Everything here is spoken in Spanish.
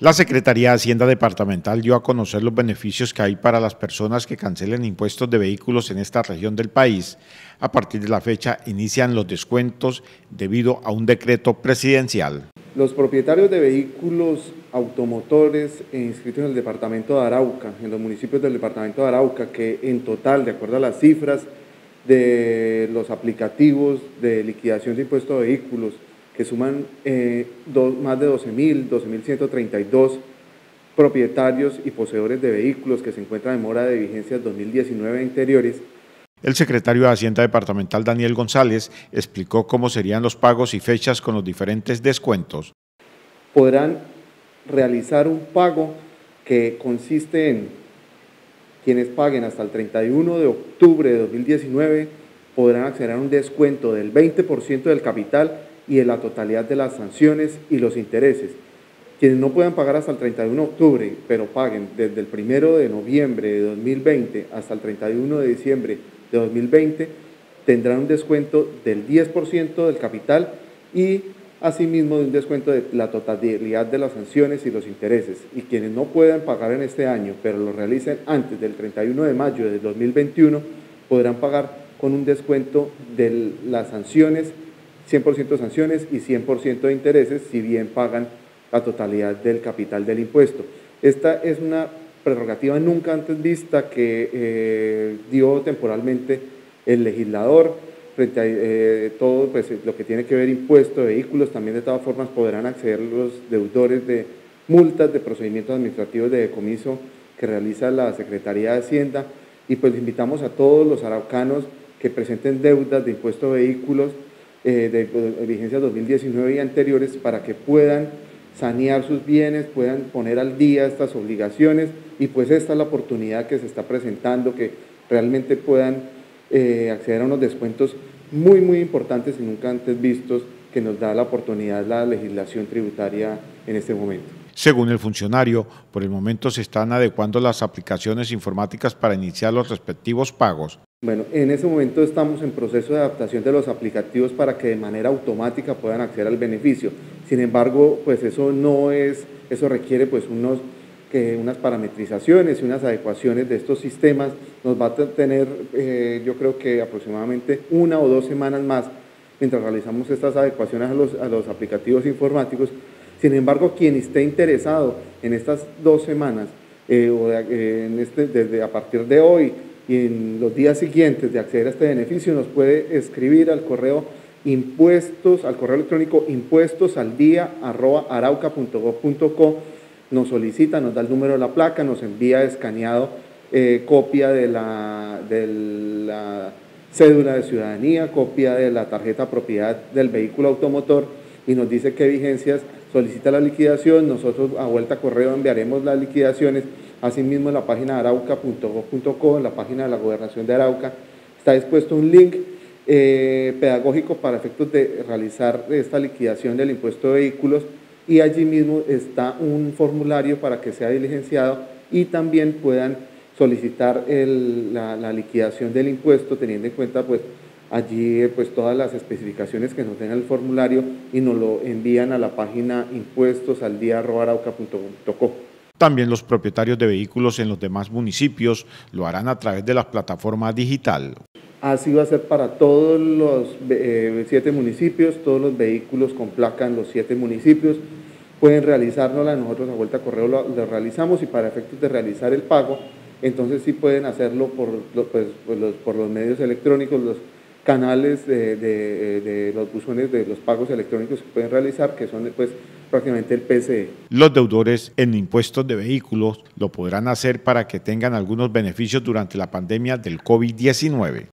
La Secretaría de Hacienda Departamental dio a conocer los beneficios que hay para las personas que cancelen impuestos de vehículos en esta región del país. A partir de la fecha inician los descuentos debido a un decreto presidencial. Los propietarios de vehículos automotores inscritos en el departamento de Arauca, en los municipios del departamento de Arauca, que en total, de acuerdo a las cifras de los aplicativos de liquidación de impuestos de vehículos, que suman eh, más de 12.000, 12.132 propietarios y poseedores de vehículos que se encuentran en mora de vigencia 2019 interiores. El secretario de Hacienda Departamental Daniel González explicó cómo serían los pagos y fechas con los diferentes descuentos. Podrán realizar un pago que consiste en quienes paguen hasta el 31 de octubre de 2019 podrán acceder a un descuento del 20% del capital y de la totalidad de las sanciones y los intereses. Quienes no puedan pagar hasta el 31 de octubre, pero paguen desde el 1 de noviembre de 2020 hasta el 31 de diciembre de 2020, tendrán un descuento del 10% del capital y asimismo de un descuento de la totalidad de las sanciones y los intereses. Y quienes no puedan pagar en este año, pero lo realicen antes del 31 de mayo de 2021, podrán pagar con un descuento de las sanciones 100% sanciones y 100% de intereses si bien pagan la totalidad del capital del impuesto. Esta es una prerrogativa nunca antes vista que eh, dio temporalmente el legislador frente a eh, todo pues, lo que tiene que ver impuesto de vehículos, también de todas formas podrán acceder los deudores de multas de procedimientos administrativos de decomiso que realiza la Secretaría de Hacienda y pues invitamos a todos los araucanos que presenten deudas de impuesto de vehículos eh, de, vigencia 2019 y anteriores para que puedan sanear sus bienes, puedan poner al día estas obligaciones y pues esta es la oportunidad que se está presentando, que realmente puedan eh, acceder a unos descuentos muy, muy importantes y nunca antes vistos que nos da la oportunidad la legislación tributaria en este momento. Según el funcionario, por el momento se están adecuando las aplicaciones informáticas para iniciar los respectivos pagos. Bueno, en ese momento estamos en proceso de adaptación de los aplicativos para que de manera automática puedan acceder al beneficio. Sin embargo, pues eso no es, eso requiere pues unos, que unas parametrizaciones y unas adecuaciones de estos sistemas. Nos va a tener, eh, yo creo que aproximadamente una o dos semanas más mientras realizamos estas adecuaciones a los, a los aplicativos informáticos. Sin embargo, quien esté interesado en estas dos semanas, eh, o eh, este, desde a partir de hoy, y en los días siguientes de acceder a este beneficio nos puede escribir al correo impuestos, al correo electrónico impuestos al día arauca.gov.co, nos solicita, nos da el número de la placa, nos envía escaneado eh, copia de la, de la cédula de ciudadanía, copia de la tarjeta propiedad del vehículo automotor y nos dice qué vigencias solicita la liquidación, nosotros a vuelta correo enviaremos las liquidaciones Asimismo, en la página arauca.gov.co, en la página de la Gobernación de Arauca, está dispuesto un link eh, pedagógico para efectos de realizar esta liquidación del impuesto de vehículos y allí mismo está un formulario para que sea diligenciado y también puedan solicitar la, liquidación del impuesto teniendo en cuenta pues allí pues todas las especificaciones que nos den el formulario y nos lo envían a la página impuestosaldía.arauca.co. También los propietarios de vehículos en los demás municipios lo harán a través de la plataforma digital. Así va a ser para todos los eh, siete municipios, todos los vehículos con placa en los siete municipios. Pueden realizárnosla, nosotros a vuelta correo lo, realizamos y para efectos de realizar el pago, entonces sí pueden hacerlo por, pues, los medios electrónicos, los canales de, de, los buzones de los pagos electrónicos que pueden realizar, que son pues prácticamente el PCE. Los deudores en impuestos de vehículos lo podrán hacer para que tengan algunos beneficios durante la pandemia del COVID-19.